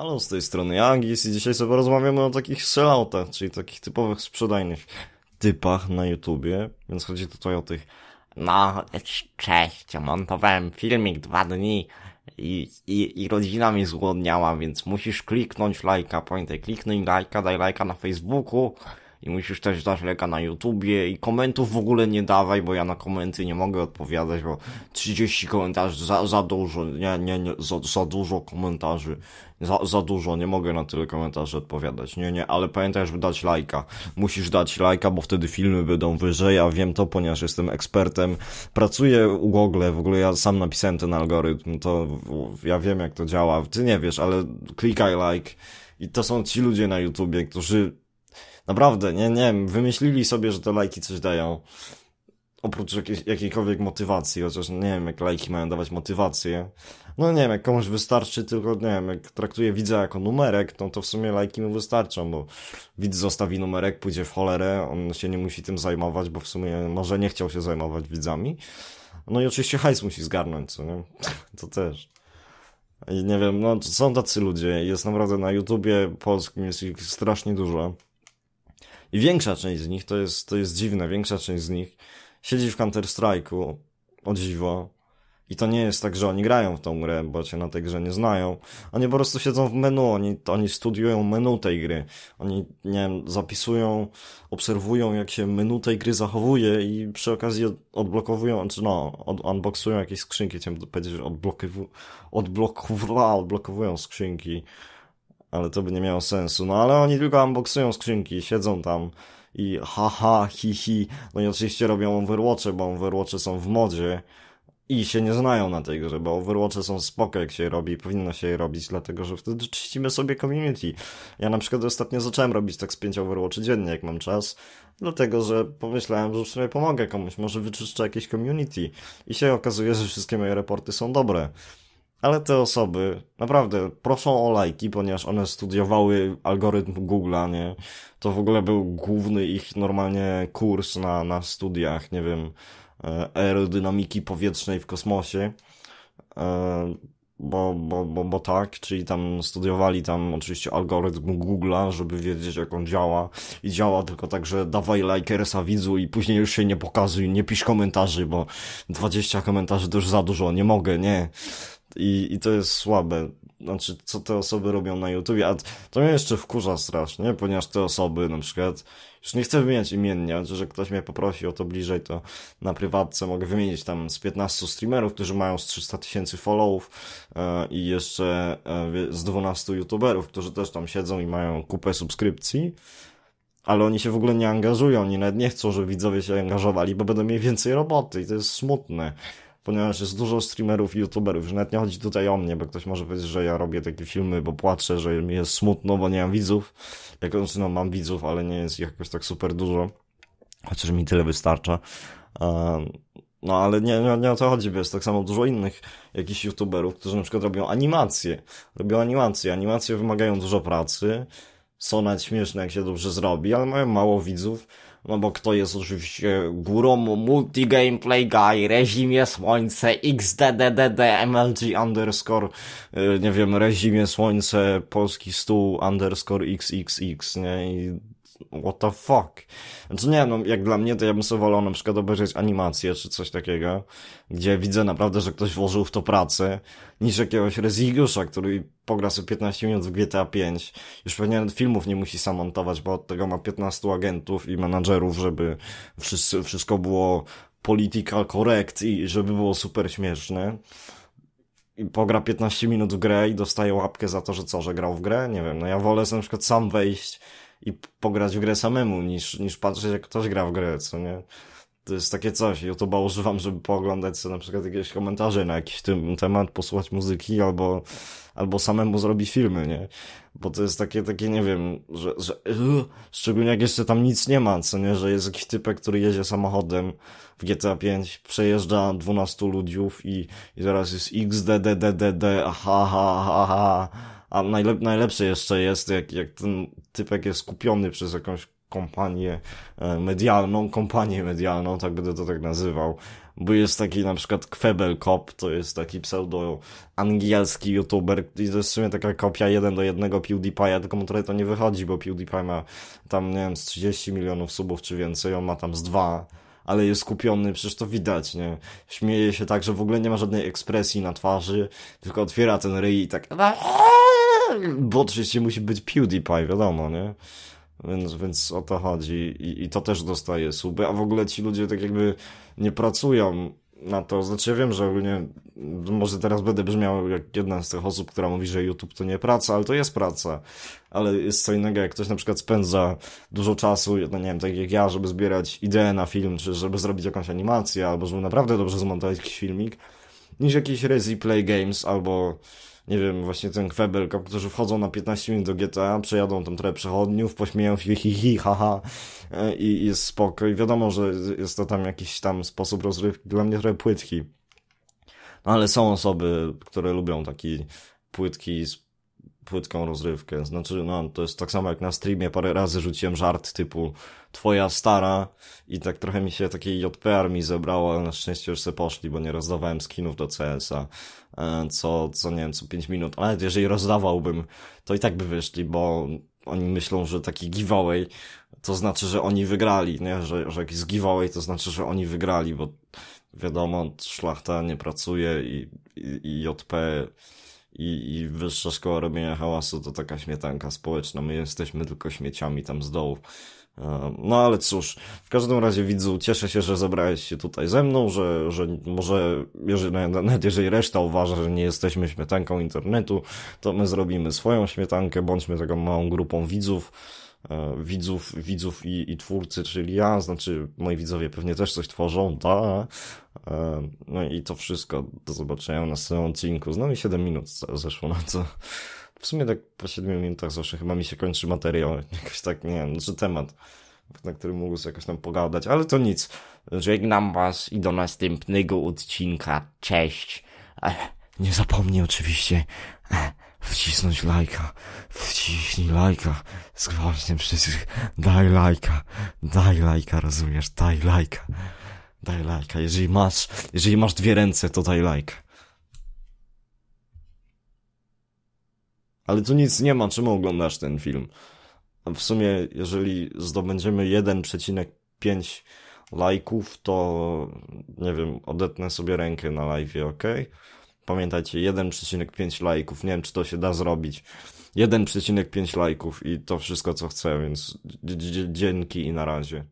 Halo, z tej strony Agis i dzisiaj sobie porozmawiamy o takich selloutach, czyli takich typowych sprzedajnych typach na YouTubie, więc chodzi tutaj o tych no, cześć, montowałem filmik dwa dni i, i, i rodzina mi zgłodniała, więc musisz kliknąć lajka, pamiętaj, kliknij lajka, daj lajka na Facebooku i musisz też dać lajka na YouTubie i komentów w ogóle nie dawaj, bo ja na komenty nie mogę odpowiadać, bo 30 komentarzy za, za dużo, nie, nie, nie, za, za dużo komentarzy, za, za dużo, nie mogę na tyle komentarzy odpowiadać, nie, nie, ale pamiętaj, żeby dać lajka, musisz dać lajka, bo wtedy filmy będą wyżej, a wiem to, ponieważ jestem ekspertem, pracuję u Google, w ogóle ja sam napisałem ten algorytm, to ja wiem jak to działa, ty nie wiesz, ale klikaj like. I to są ci ludzie na YouTubie, którzy Naprawdę, nie, nie wiem, wymyślili sobie, że te lajki coś dają. Oprócz jakiej, jakiejkolwiek motywacji, chociaż nie wiem, jak lajki mają dawać motywację. No nie wiem, jak komuś wystarczy tylko, nie wiem, jak traktuje widza jako numerek, no to w sumie lajki mu wystarczą, bo widz zostawi numerek, pójdzie w cholerę, on się nie musi tym zajmować, bo w sumie może nie chciał się zajmować widzami. No i oczywiście hajs musi zgarnąć, co nie? To też. I nie wiem, no są tacy ludzie, jest naprawdę na YouTubie polskim jest ich strasznie dużo. I większa część z nich, to jest, to jest dziwne, większa część z nich siedzi w Counter-Strike'u, o dziwo. I to nie jest tak, że oni grają w tą grę, bo się na tej grze nie znają. Oni po prostu siedzą w menu, oni, oni studiują menu tej gry. Oni, nie wiem, zapisują, obserwują, jak się menu tej gry zachowuje i przy okazji odblokowują, czy no, od, unboxują jakieś skrzynki, chciałem powiedzieć, że odblokowują, odblokowują skrzynki ale to by nie miało sensu. No ale oni tylko unboxują skrzynki, siedzą tam i haha, hi hi. No i oczywiście robią Overwatche, bo Overwatche są w modzie i się nie znają na tej grze, bo Overwatche są spoko jak się robi, powinno się je robić, dlatego że wtedy czyścimy sobie community. Ja na przykład ostatnio zacząłem robić tak z 5 Overwatchy dziennie, jak mam czas, dlatego że pomyślałem, że w sumie pomogę komuś, może wyczyszczę jakieś community i się okazuje, że wszystkie moje reporty są dobre. Ale te osoby naprawdę proszą o lajki, ponieważ one studiowały algorytm Google'a, nie? To w ogóle był główny ich normalnie kurs na, na studiach, nie wiem, e, aerodynamiki powietrznej w kosmosie. E, bo, bo, bo, bo tak, czyli tam studiowali tam oczywiście algorytm Google'a, żeby wiedzieć jak on działa i działa tylko tak, że dawaj lajkersa widzu i później już się nie pokazuj, nie pisz komentarzy, bo 20 komentarzy to już za dużo, nie mogę, nie. I, I to jest słabe. Znaczy, co te osoby robią na YouTubie, a to mnie jeszcze wkurza strasznie, ponieważ te osoby na przykład, już nie chcę wymieniać imiennie, że ktoś mnie poprosi o to bliżej, to na prywatce mogę wymienić tam z 15 streamerów, którzy mają z 300 tysięcy followów e, i jeszcze e, z 12 YouTuberów, którzy też tam siedzą i mają kupę subskrypcji, ale oni się w ogóle nie angażują, oni nawet nie chcą, żeby widzowie się angażowali, bo będą mieli więcej roboty i to jest smutne ponieważ jest dużo streamerów i youtuberów, że nawet nie chodzi tutaj o mnie, bo ktoś może powiedzieć, że ja robię takie filmy, bo płaczę, że mi jest smutno, bo nie mam widzów. Jak no mam widzów, ale nie jest ich jakoś tak super dużo, chociaż mi tyle wystarcza. No ale nie, nie, nie o to chodzi, bo jest tak samo dużo innych jakichś youtuberów, którzy na przykład robią animacje. Robią animacje. Animacje wymagają dużo pracy, są nawet śmieszne, jak się dobrze zrobi, ale mają mało widzów no bo kto jest oczywiście górą multi-gameplay guy, reżimie słońce, xdddd, mlg underscore, y, nie wiem, reżimie słońce, polski stół underscore xxx, nie, i what the fuck. Znaczy nie, no jak dla mnie to ja bym sobie wolał na przykład obejrzeć animację czy coś takiego, gdzie widzę naprawdę, że ktoś włożył w to pracę, niż jakiegoś Rezigiusza, który pogra sobie 15 minut w GTA 5. Już pewnie filmów nie musi sam montować, bo od tego ma 15 agentów i menadżerów, żeby wszyscy, wszystko było political correct i żeby było super śmieszne. I pogra 15 minut w grę i dostaje łapkę za to, że co, że grał w grę? Nie wiem, no ja wolę na przykład sam wejść i pograć w grę samemu, niż, niż patrzeć jak ktoś gra w grę, co nie? To jest takie coś. YouTube'a używam, żeby pooglądać sobie na przykład jakieś komentarze na jakiś tym temat, posłuchać muzyki albo, albo samemu zrobić filmy, nie? Bo to jest takie, takie nie wiem, że, że yy, szczególnie jak jeszcze tam nic nie ma, co nie? Że jest jakiś typek, który jedzie samochodem w GTA 5, przejeżdża 12 ludziów i, i teraz jest xdddd, aha, aha, aha, a najlep najlepsze jeszcze jest, jak, jak ten typek jest kupiony przez jakąś kompanię e, medialną, kompanię medialną, tak będę to tak nazywał, bo jest taki na przykład Kwebel Cop, to jest taki pseudo-angielski youtuber i to jest w sumie taka kopia jeden do jednego PewDiePie'a, tylko mu trochę to nie wychodzi, bo PewDiePie ma tam, nie wiem, z 30 milionów subów czy więcej, on ma tam z dwa, ale jest skupiony, przecież to widać, nie? Śmieje się tak, że w ogóle nie ma żadnej ekspresji na twarzy, tylko otwiera ten ryj i tak bo oczywiście musi być PewDiePie, wiadomo, nie? Więc, więc o to chodzi I, i to też dostaje suby, a w ogóle ci ludzie tak jakby nie pracują na to, znaczy ja wiem, że ogólnie może teraz będę brzmiał jak jedna z tych osób, która mówi, że YouTube to nie praca, ale to jest praca, ale jest co innego, jak ktoś na przykład spędza dużo czasu, no nie wiem, tak jak ja, żeby zbierać ideę na film, czy żeby zrobić jakąś animację, albo żeby naprawdę dobrze zmontować jakiś filmik, niż jakiś Resi Play Games, albo nie wiem, właśnie ten Kwebel, którzy wchodzą na 15 minut do GTA, przejadą tam trochę przechodniów, pośmieją się hi, hi, haha e, i jest spoko. I wiadomo, że jest to tam jakiś tam sposób rozrywki, dla mnie trochę płytki. No ale są osoby, które lubią taki płytki płytką rozrywkę. Znaczy, no, to jest tak samo jak na streamie parę razy rzuciłem żart typu twoja stara i tak trochę mi się takiej JP armii zebrało, ale na szczęście już se poszli, bo nie rozdawałem skinów do CS-a e, co, co nie wiem, co 5 minut. Ale jeżeli rozdawałbym, to i tak by wyszli, bo oni myślą, że taki giveaway to znaczy, że oni wygrali, nie? Że, że jakiś giveaway to znaczy, że oni wygrali, bo wiadomo, szlachta nie pracuje i, i, i JP i, i wyższa szkoła robienia hałasu to taka śmietanka społeczna. My jesteśmy tylko śmieciami tam z dołu. E, no ale cóż, w każdym razie widzu, cieszę się, że zebrałeś się tutaj ze mną, że, że może, jeżeli, nawet jeżeli reszta uważa, że nie jesteśmy śmietanką internetu, to my zrobimy swoją śmietankę, bądźmy taką małą grupą widzów, widzów, widzów i, i twórcy, czyli ja, znaczy moi widzowie pewnie też coś tworzą, da. E, no i to wszystko. Do zobaczenia na następnym odcinku. I 7 minut zeszło na co. W sumie tak po 7 minutach zawsze chyba mi się kończy materiał. Jakoś tak, nie wiem, znaczy temat, na którym mógł sobie jakoś tam pogadać, ale to nic. Żegnam was i do następnego odcinka. Cześć. nie zapomnij oczywiście wcisnąć lajka. Wciśnij lajka. Zgwałcie przecież. Daj lajka. Daj lajka, rozumiesz? Daj lajka. Daj lajka. Jeżeli masz, jeżeli masz dwie ręce, to daj lajka. Ale tu nic nie ma, czemu oglądasz ten film? A w sumie, jeżeli zdobędziemy 1,5 lajków, to nie wiem, odetnę sobie rękę na live, ok? Pamiętajcie, 1,5 lajków, nie wiem czy to się da zrobić. 1,5 lajków i to wszystko co chcę, więc dzięki i na razie.